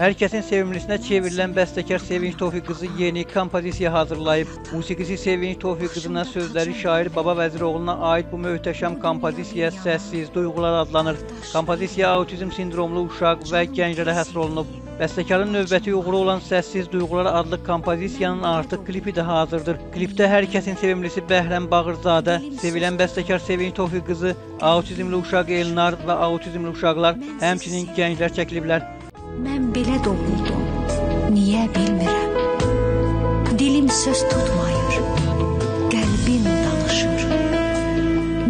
Hər kəsin sevimlisinə çevrilən bəstəkar Sevinç Tofiq qızı yeni kompozisiya hazırlayıb. Musiqisi Sevinç Tofiq qızının sözləri şair Baba Vəziroğluna aid bu möhtəşəm kompozisiya Səssiz Duyğular adlanır. Kompozisiya autizm sindromlu uşaq və gənclərə həsr olunub. Bəstəkarın növbəti uğuru olan Səssiz Duyğular adlı kompozisiyanın artıq klipi də hazırdır. Klipdə hər kəsin sevimlisi Bəhrəm Bağırzadə, sevilən bəstəkar Sevinç Tofiq qızı, autizmli uşaq Elnar və autizmli uşaqlar, həmçinin gənclər çəkiliblər. Belə doğuldum, niyə bilmirəm. Dilim söz tutmayır, qəlbim danışır.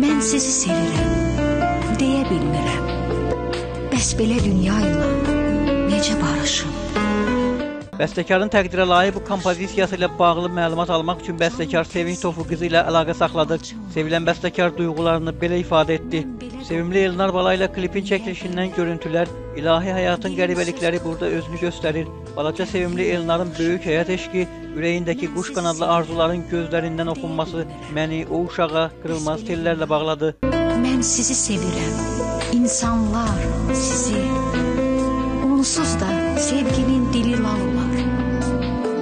Mən sizi sevirəm, deyə bilmirəm. Bəs belə dünya ilə necə barışım? Bəstəkarın təqdirə layiq bu kompozisiyası ilə bağlı məlumat almaq üçün bəstəkar Sevinç Tofiq qızı ilə əlaqə saxladıq. Sevilən bəstəkar duyğularını belə ifadə etdi. Sevimli Elnar Bala ilə klipin çəkilişindən görüntülər, ilahi həyatın qəribəlikləri burada özünü göstərir. Balaca sevimli Elnarın böyük həyat eşqi, ürəyindəki quş qanadlı arzuların gözlərindən oxunması məni o uşağa qırılmaz tellərlə bağladı. Mən sizi sevirəm, insanlar sizi. Onsuz da sevginin dili lal olar.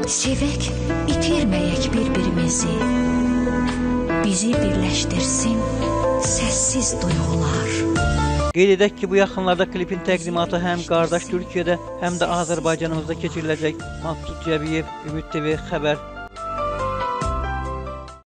Sevək, itirməyək bir-birimizi. Bizi birləşdirsin səssiz duyğular. Qeyd edək ki, bu yaxınlarda klipin təqdimatı həm qardaş Türkiyədə, həm də Azərbaycanımızda keçiriləcək. Maksud Cəbiyev, Ümid TV xəbər.